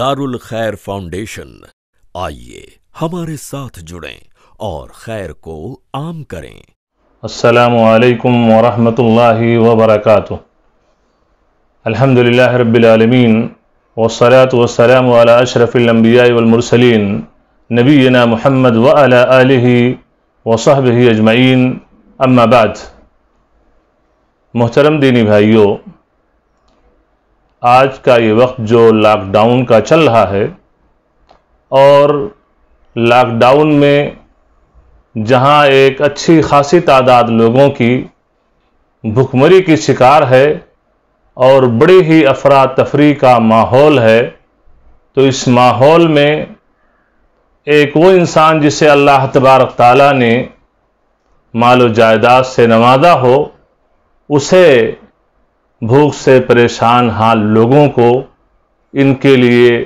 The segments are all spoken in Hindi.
दारुल खैर फाउंडेशन आइए हमारे साथ जुड़ें और खैर को आम करें असलकम वरहमतुल्लाहि वबरकातुह अल्हम्दुलिल्लाह रब्बिल आलमीन वस्सलातु वस्सलामु अला अशरफिल अंबिया वल मुरसलीन नबीना मुहम्मद व अला आलिहि व सहबिहि अजमईन मोहतरम दीनी भाइयों आज का ये वक्त जो लॉकडाउन का चल रहा है और लॉकडाउन में जहाँ एक अच्छी खासी तादाद लोगों की भुखमरी की शिकार है और बड़ी ही अफरा तफरी का माहौल है तो इस माहौल में एक वो इंसान जिसे अल्लाह तबारक ताला ने मालो जायदाद से नवाजा हो, उसे भूख से परेशान हाल लोगों को इनके लिए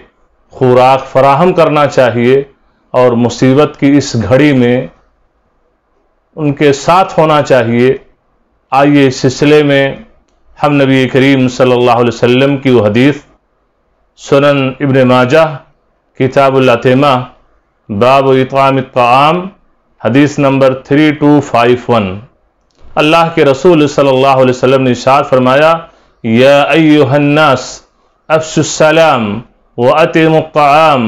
खुराक फराहम करना चाहिए और मुसीबत की इस घड़ी में उनके साथ होना चाहिए। आइए इस सिलसिले में हम नबी करीम सल्लल्लाहु अलैहि वसल्लम की वो हदीस, सुनन इब्न माजा किताबुल्लातिमा बाब इताम ताम हदीस number three two five one. Allah के रसूल सल्लल्लाहु अलैहि वसल्लम ने इशाद फरमाया, या अय्युहन्नास अफसुसलाम व अतमताम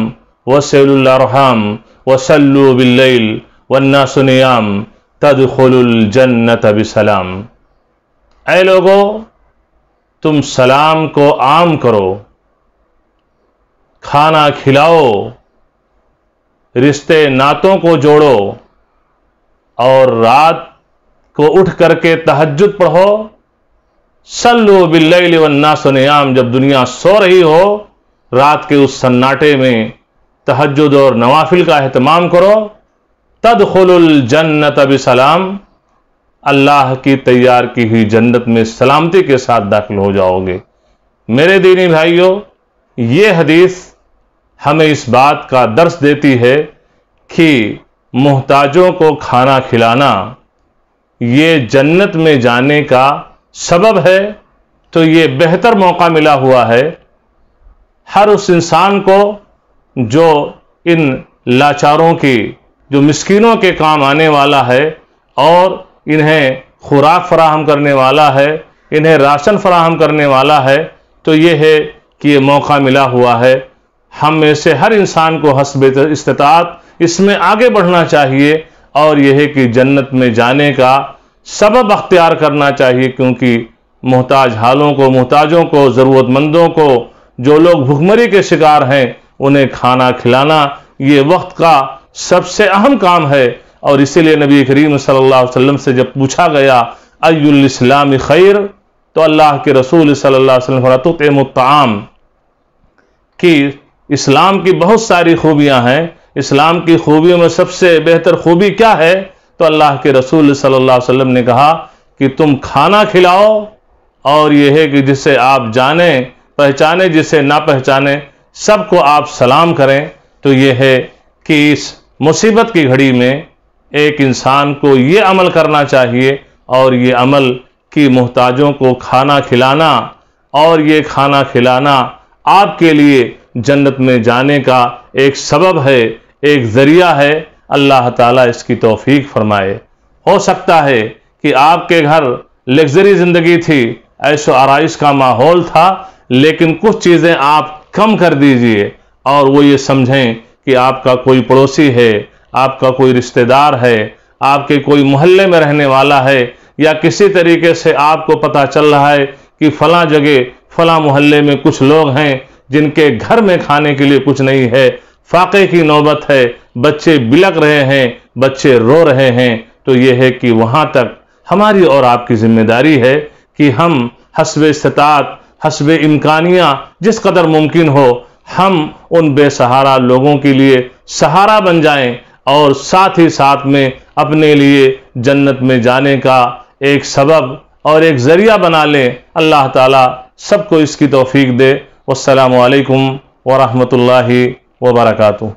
वसलरहम वसल्लु बिल्लैल वन्नासुनियाम तदखुलुल जन्नत बिसलाम। ऐ लोगो तुम सलाम को आम करो, खाना खिलाओ, रिश्ते नातों को जोड़ो और रात को उठ करके तहज्जुद पढ़ो। सल्लु बिल्लैल वन्नास नियाम, जब दुनिया सो रही हो, रात के उस सन्नाटे में तहज्जुद और नवाफिल का अहतमाम करो। तद तदखुलुल जन्नत सलाम अल्लाह की तैयार की हुई जन्नत में सलामती के साथ दाखिल हो जाओगे। मेरे दीनी भाइयों, ये हदीस हमें इस बात का दर्श देती है कि मोहताजों को खाना खिलाना, ये जन्नत में जाने का सबब है तो ये बेहतर मौका मिला हुआ है। हर उस इंसान को जो इन लाचारों की, जो मिस्किनों के काम आने वाला है और इन्हें खुराक फराहम करने वाला है, इन्हें राशन फराहम करने वाला है तो ये है कि ये मौका मिला हुआ है। हम में से हर इंसान को हसब इस्तात इसमें आगे बढ़ना चाहिए और यह है कि जन्नत में जाने का सबब अख्तियार करना चाहिए, क्योंकि मोहताज हालों को, मोहताजों को, ज़रूरतमंदों को, जो लोग भुखमरी के शिकार हैं, उन्हें खाना खिलाना, ये वक्त का सबसे अहम काम है। और इसीलिए नबी करीम सल्लल्लाहु अलैहि वसल्लम से जब पूछा गया अयुल खैर? तो अल्लाह के रसूल सल्लल्लाहु अलैहि वसल्लम कि इस्लाम की बहुत सारी खूबियाँ हैं। इस्लाम की खूबियों में सबसे बेहतर खूबी क्या है? तो अल्लाह के रसूल सल्लल्लाहु अलैहि वसल्लम ने कहा कि तुम खाना खिलाओ और यह है कि जिसे आप जाने, पहचाने, जिसे ना पहचाने, सबको आप सलाम करें। तो यह है कि इस मुसीबत की घड़ी में एक इंसान को ये अमल करना चाहिए और ये अमल कि मोहताजों को खाना खिलाना और ये खाना खिलाना आपके लिए जन्नत में जाने का एक सबब है, एक ज़रिया है। अल्लाह ताला इसकी तौफीक फरमाए। हो सकता है कि आपके घर लग्जरी ज़िंदगी थी ऐशो आरइश का माहौल था, लेकिन कुछ चीज़ें आप कम कर दीजिए और वो ये समझें कि आपका कोई पड़ोसी है आपका कोई रिश्तेदार है, आपके कोई मोहल्ले में रहने वाला है, या किसी तरीके से आपको पता चल रहा है कि फला जगह, फला मोहल्ले में कुछ लोग हैं जिनके घर में खाने के लिए कुछ नहीं है। फाके की नौबत है, बच्चे बिलक रहे हैं, बच्चे रो रहे हैं। तो यह है कि वहाँ तक हमारी और आपकी ज़िम्मेदारी है कि हम हसब इस्तात हसब इम्कानियाँ, जिस कदर मुमकिन हो, हम उन बेसहारा लोगों के लिए सहारा बन जाएँ और साथ ही साथ में अपने लिए जन्नत में जाने का एक सबब और एक ज़रिया बना लें। अल्लाह ताला सबको इसकी तौफीक दे। वालकम वरहमल वबरकatuh